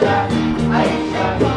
Aisha, Aisha.